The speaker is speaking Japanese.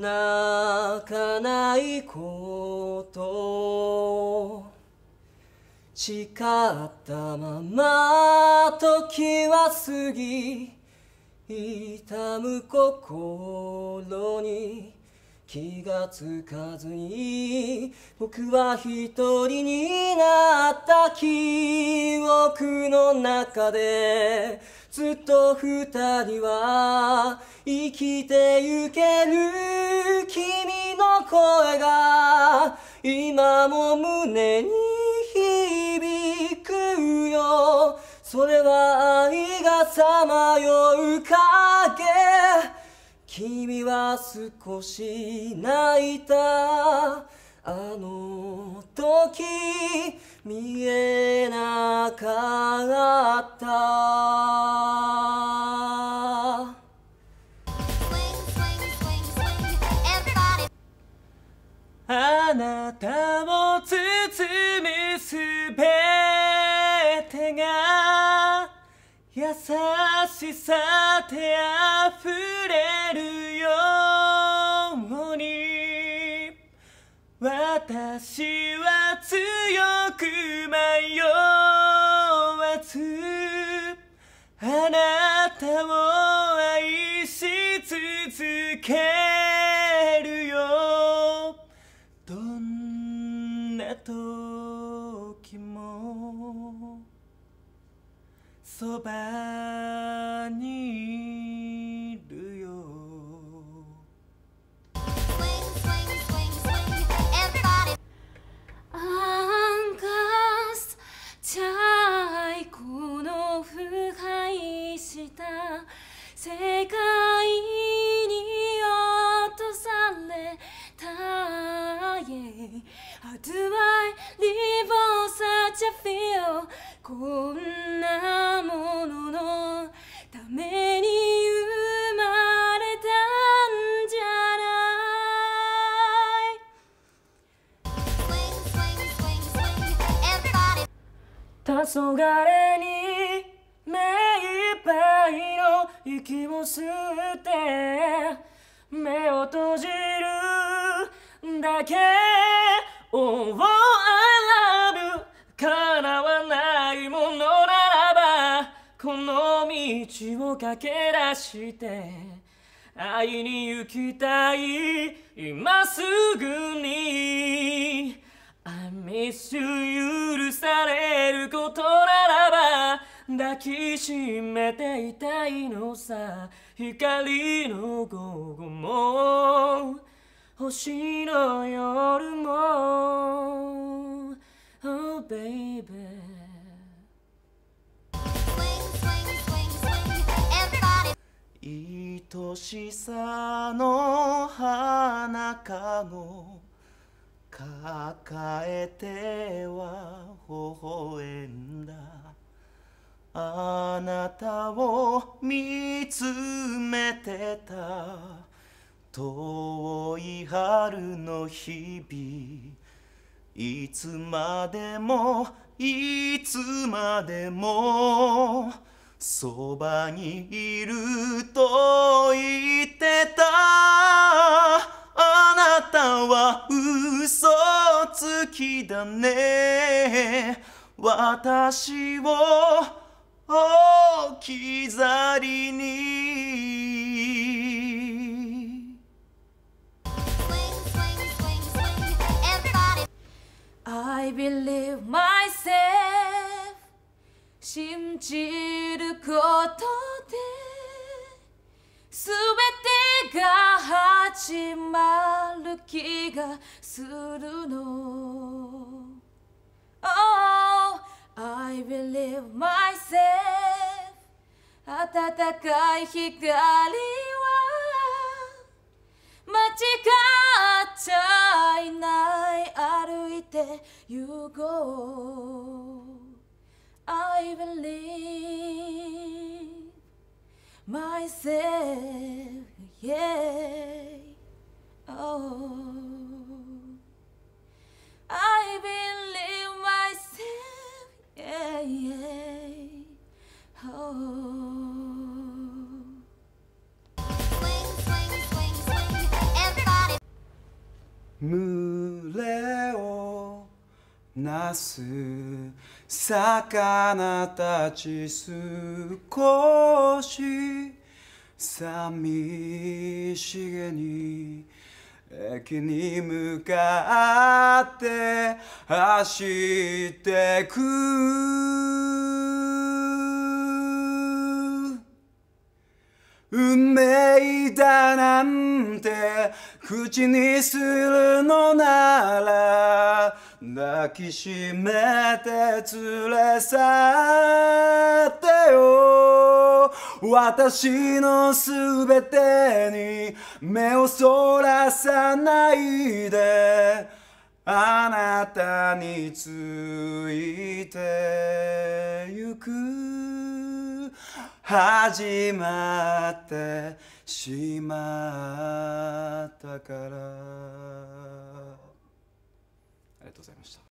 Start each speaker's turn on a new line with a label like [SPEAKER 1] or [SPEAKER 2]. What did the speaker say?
[SPEAKER 1] 泣かないこと誓ったまま時は過ぎ痛む心に気がつかずに僕は一人になった記憶の中でずっと二人は生きてゆける君の声が今も胸に響くよ。それは愛がさまよう影君は少し泣いた。あの時見えなかった。べてが優しさで溢れるように。私は強く迷わずあなたを愛し続け
[SPEAKER 2] 世界に落とされた Yeah How do I live on such a feel こんなもののために
[SPEAKER 1] 黄昏に目いっぱいの息を吸って目を閉じるだけ Oh, I love you 叶わないものならばこの道を駆け出して会いに行きたい今すぐに。I miss you 許されることならば抱きしめていたいのさ。光の午後も。星の夜も。Oh baby. とし,さの花かご抱えては微笑んだ。あなたを見つめてた。遠い春の日々。いつまでもいつまでもそばにいると言ってた。あなたは嘘つきだね。私をりに
[SPEAKER 2] I believe myself 信じることで全てが始まる気がするの Oh I believe myself 暖かい光は間違っちゃいない歩いて行こう I believe myself yeah oh I believe myself yeah yeah
[SPEAKER 3] 群れをなす魚たち少し寂しげに駅に向かって走ってく。運命だなんて口にするのなら抱きしめて連れ去ってよ。私のすべてに目をそらさないであなたについてゆく。始まってしまったから。ありがとうございました。